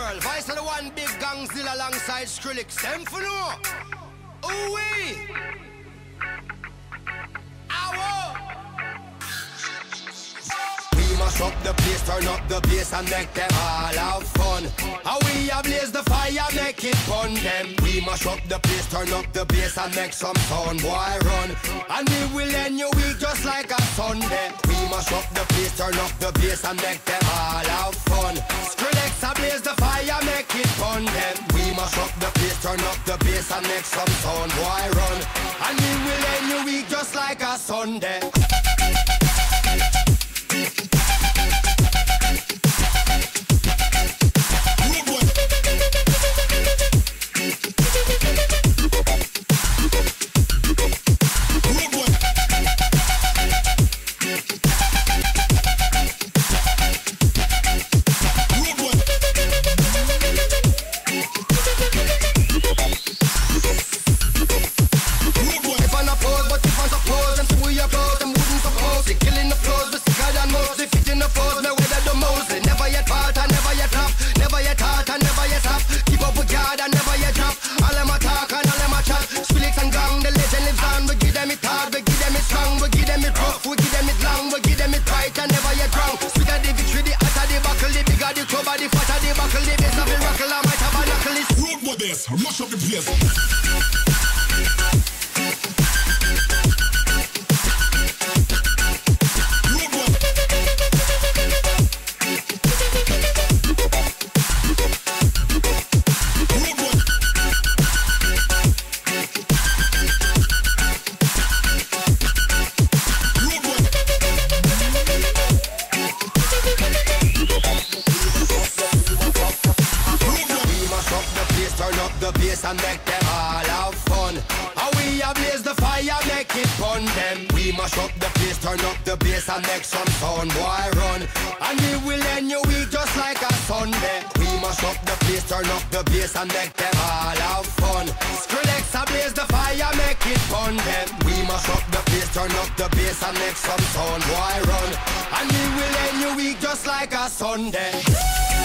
world. Vice of the one big Gongzilla alongside Skrillex. Them for no. Ooh wee. We mash up the place, turn up the bass and make them all have fun. How we blaze the fire, make it fun them. We mash up the place, turn up the bass and make some sound, boy run. And we will end your week just like a Sunday. We mash up the place, turn up the bass and make them all have fun. Skrillex blaze the fire, make it fun them. We mash up the place, turn up the bass and make some sound, boy run. And we will end your week just like a Sunday. This, mash up the place. The bass and make them all have fun. How we blaze the fire, make it fun them. We mash up the place, turn up the bass and make some sound, boy run. And we will end your week just like a Sunday. We mash up the place, turn up the bass and make them all have fun. Skrillex blaze the fire, make it fun them. We mash up the place, turn up the bass and make some sound, boy run. And we will end your week just like a Sunday.